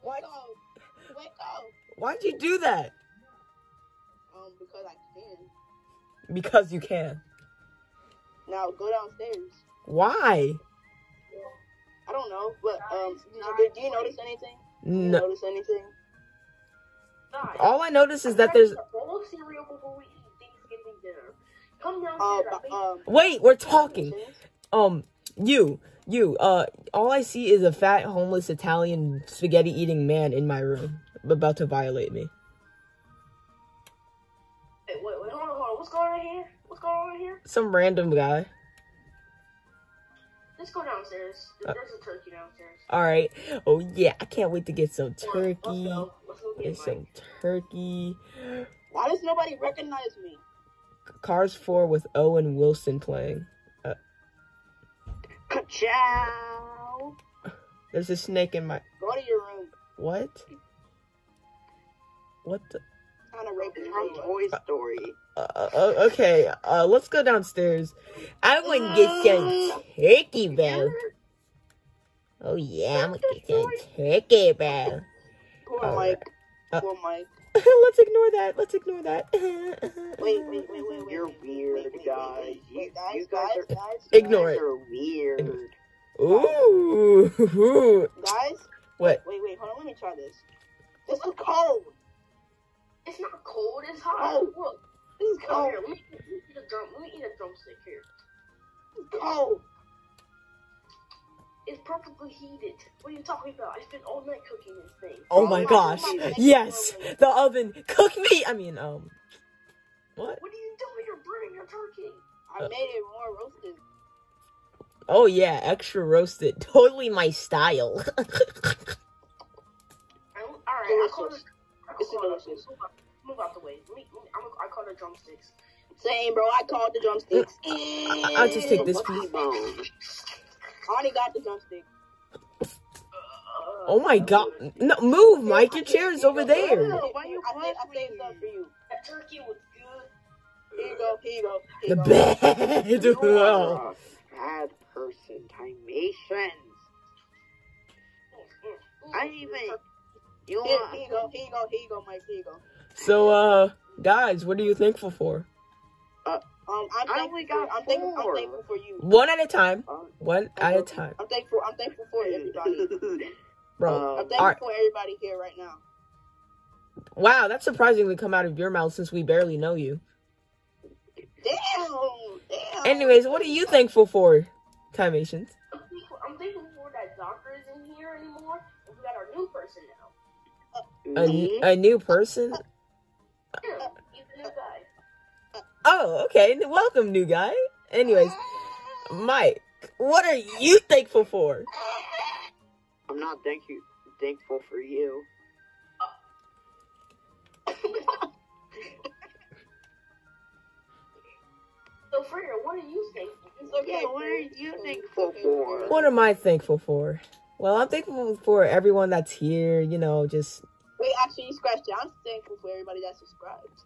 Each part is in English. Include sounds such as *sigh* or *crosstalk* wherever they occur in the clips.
Why? Wake up. Wake up. Why'd you do that? Um, because I can. Because you can. Now go downstairs. Why? I don't know, but um, did, do you notice anything? Do you No. notice anything? Guys, All I notice is that there's. a cereal before we eat Thanksgiving dinner. Come Uh, downstairs. I but, um, Wait, we're talking. Um, you, you. Uh, all I see is a fat, homeless Italian spaghetti-eating man in my room, about to violate me. Wait, wait, wait, hold on, hold on. What's going on here? What's going on here? Some random guy. Let's go downstairs. Uh, There's a turkey downstairs. All right. Oh yeah, I can't wait to get some on, Let's turkey. go. Let's go get Get some turkey. Why does nobody recognize me? Cars 4 with Owen Wilson playing. Ciao. There's a snake in my. Go to your room. What? What the? Kind of raping From. Toy Story. Uh, uh, okay, uh, let's go downstairs. I want to get some turkey, bro. Oh yeah, I'm gonna get some turkey, bro. Poor All Mike. Uh, Poor Mike. *laughs* let's ignore that. Let's ignore that. *laughs* Wait, wait, wait, wait, wait. You're weird, wait, wait, guys. wait, You, guys, you guys, guys, are guys, Ignore you it. guys are weird. Ooh. Guys, What? wait, wait, hold on. Let me try this. This is cold. It's not cold. It's hot. Oh. Look. This is Come cold. here. Let me, let me eat a drum. Let me eat a drumstick here. This is cold. It's perfectly heated. What are you talking about? I spent all night cooking this thing. Oh my Oh, gosh! my Yes, goodness. the oven. Cook me. I mean, um, what? What are you doing? You're burning your turkey. I made it more roasted. Oh yeah, extra roasted. *laughs* Totally my style. I, all right. I call it. Delicious. I This is call it- delicious. Move out, the way. Let me, let me, I'm, I call it drumsticks. Same, bro. I called the drumsticks. I- I'll just take this Lucky piece. bone. I already got the drumstick. Uh, Oh my god! No, move, Mike. Your chair is over there. Why you I saved, I saved some for you. That turkey was good. Here *laughs* you go. Here you go. Here The bed. You are a bad person, Timations. I even. You Here, want? here you go. You go. Here you go, Mike. Here go. So, uh, guys, what are you thankful for? Um, I'm I thankful. only For, got I'm thankful. I'm thankful for you. One at a time. Uh, One at a time, I'm thankful. I'm thankful for everybody. *laughs* bro. Um, I'm thankful Alright. for everybody here right now. Wow, that's surprisingly come out of your mouth since we barely know you. Damn. Damn. Anyways, what are you thankful for, Timations? I'm thankful, I'm thankful for that doctor isn't here anymore, and we got our new person now. A, me? Mm-hmm. a new person? Yeah, he's a new guy. Oh, okay. Welcome, new guy. Anyways, Mike, what are you thankful for? I'm not thank you, thankful for you. *laughs* So, Freya, what are you thankful for? It's okay. Yeah, what are you thankful for? What am I thankful for? Well, I'm thankful for everyone that's here, you know, just Wait, actually, you scratched it. I'm thankful for everybody that subscribed.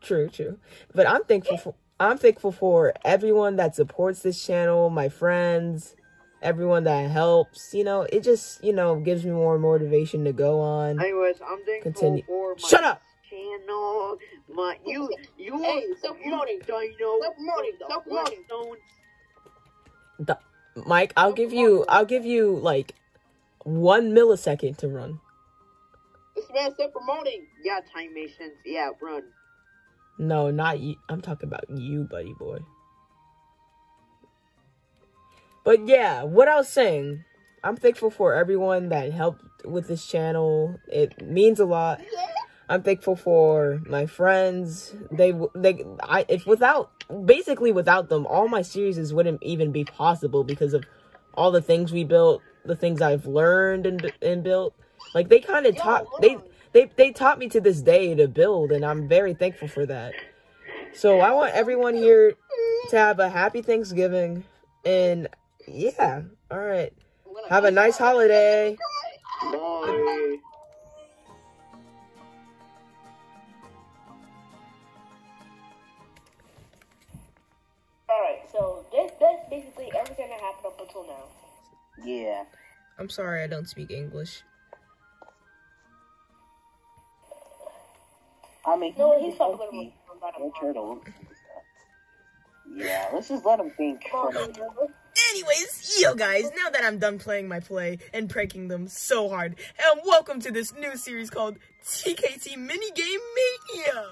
true, true. But I'm thankful for I'm thankful for everyone that supports this channel, my friends, everyone that helps. You know, it just, you know, gives me more motivation to go on. Anyways, I'm thankful Continue. for my Shut up! Channel. My you you Hey, you self-promoting. dino Self-promoting. Self-promoting. Blackstones. Mike, I'll give you I'll give you like 1 millisecond to run. This man's still promoting. Yeah, Timations. Yeah, run. No, not you. I'm talking about you, buddy boy. But yeah, what I was saying, I'm thankful for everyone that helped with this channel. It means a lot. I'm thankful for my friends. They they I if without basically without them, all my series wouldn't even be possible because of all the things we built, the things I've learned and and built. Like they kind of taught they they they taught me to this day to build and I'm very thankful for that. So I want everyone here to have a happy Thanksgiving and yeah, all right. Have a nice holiday. Bye. until now. Yeah. I'm sorry I don't speak English. I mean, no, he's talking about him. Turtle. Yeah, let's just let him think. Anyways, yo guys, now that I'm done playing my play and pranking them so hard, and welcome to this new series called TKT Minigame Mania!